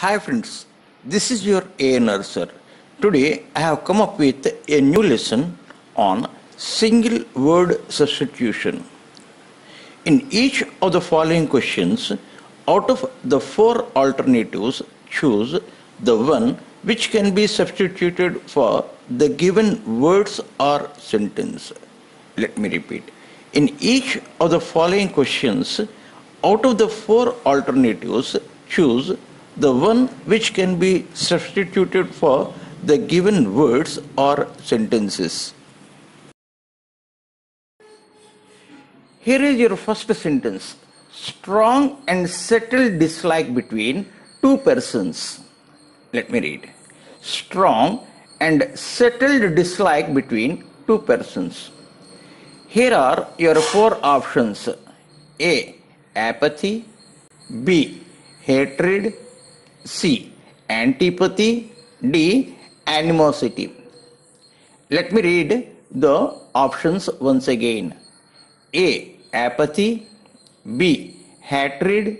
Hi friends, this is your ANR sir. Today I have come up with a new lesson on single word substitution. In each of the following questions, out of the four alternatives, choose the one which can be substituted for the given words or sentence. Let me repeat. In each of the following questions, out of the four alternatives, choose the one which can be substituted for the given words or sentences. Here is your first sentence strong and settled dislike between two persons. Let me read. Strong and settled dislike between two persons. Here are your four options A. Apathy, B. Hatred, C. Antipathy, D. Animosity. Let me read the options once again. A. Apathy, B. Hatred,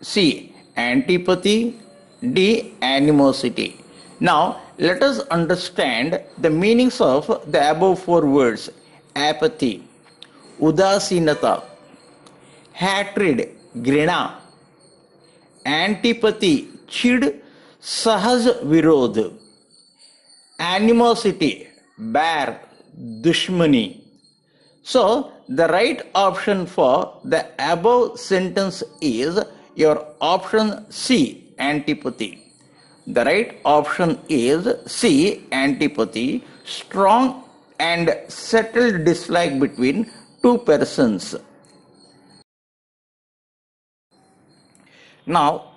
C. Antipathy, D. Animosity. Now, let us understand the meanings of the above four words apathy, udasinata, hatred, grina, antipathy, chid, sahaj virodh, animosity, bear, dushmani. So, the right option for the above sentence is your option C, antipathy. The right option is C, antipathy, strong and settled dislike between two persons. Now,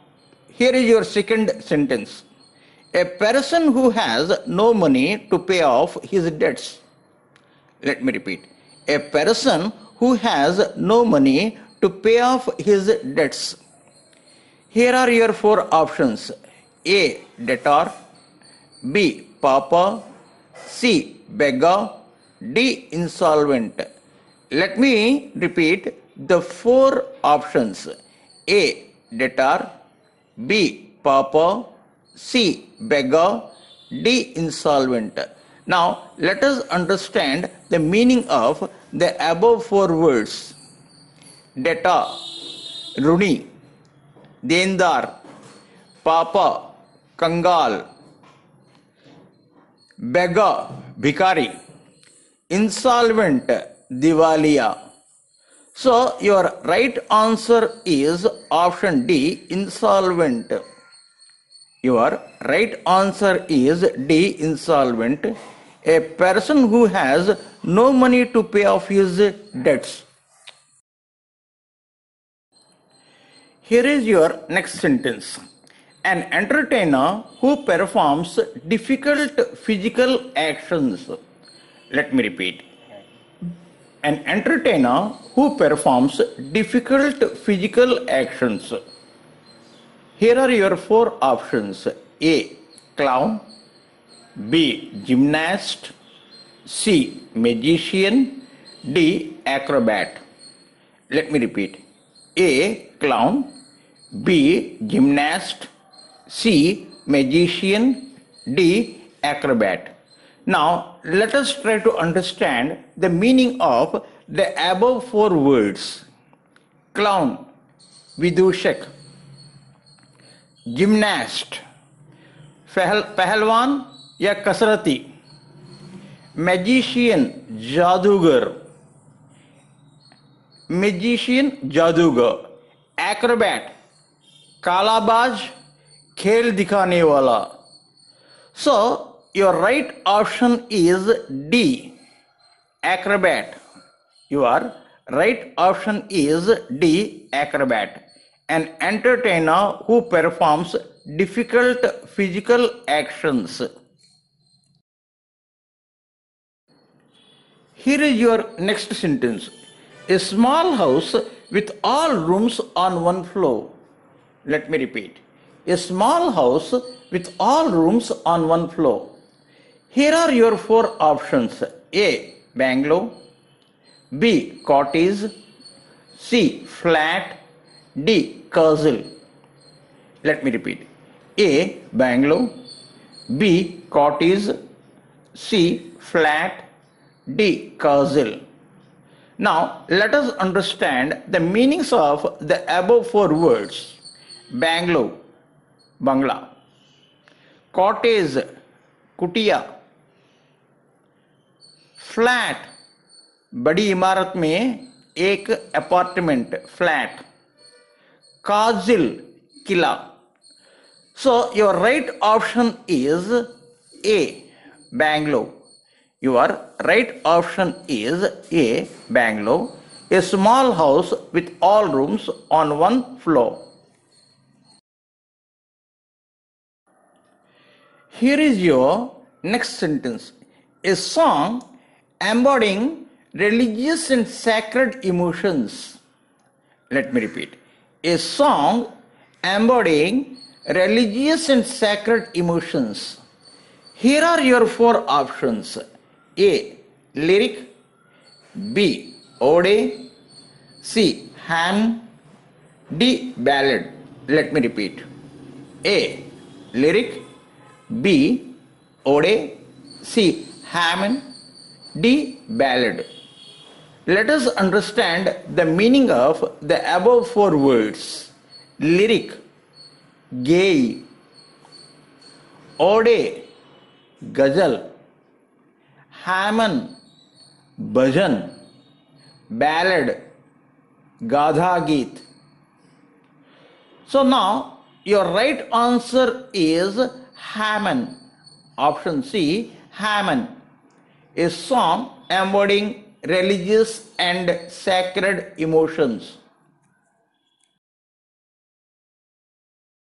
here is your second sentence. A person who has no money to pay off his debts. Let me repeat. A person who has no money to pay off his debts. Here are your four options A. Debtor, B. Pauper, C. Beggar, D. Insolvent. Let me repeat the four options A. Debtor, B. Pauper, C. Beggar, D. Insolvent. Now let us understand the meaning of the above four words. Debtor, Runi, Dendar, Pauper, Kangal, Beggar, Bhikari, Insolvent, Diwaliya. So your right answer is option D, insolvent. Your right answer is D, insolvent. A person who has no money to pay off his debts. Here is your next sentence. An entertainer who performs difficult physical actions. Let me repeat. An entertainer who performs difficult physical actions. Here are your four options A. Clown, B. Gymnast, C. Magician, D. Acrobat. Let me repeat A. Clown, B. Gymnast, C. Magician, D. Acrobat. Now let us try to understand the meaning of the above four words. Clown, Vidushak, gymnast पहलवान या कसरती magician जादूगर magician जादूगर Acrobat कालाबाज खेल दिखाने वाला सो your right option is D. Acrobat. Your right option is D. Acrobat. An entertainer who performs difficult physical actions. Here is your next sentence. A small house with all rooms on one floor. Let me repeat. A small house with all rooms on one floor. Here are your four options. A. Bungalow. B. Cottage. C. Flat. D. Castle. Let me repeat. A. Bungalow, B. Cottage, C. Flat, D. Castle. Now let us understand the meanings of the above four words. Bungalow, Bangla. Cottage, Kutia. Flat, बड़ी इमारत में apartment flat, flat. काजिल so your right option is a bungalow. Your right option is a bungalow. A small house with all rooms on one floor. Here is your next sentence. A song embodying religious and sacred emotions. Let me repeat. A song embodying religious and sacred emotions. Here are your four options A. Lyric, B. Ode, C. Hymn, D. Ballad. Let me repeat A. Lyric, B. Ode, C. Hymn, D. Ballad. Let us understand the meaning of the above four words lyric, gay, ode, ghazal, haman, bhajan, ballad, gadha geet. So now your right answer is Haman. Option C, Haman a song embodying religious and sacred emotions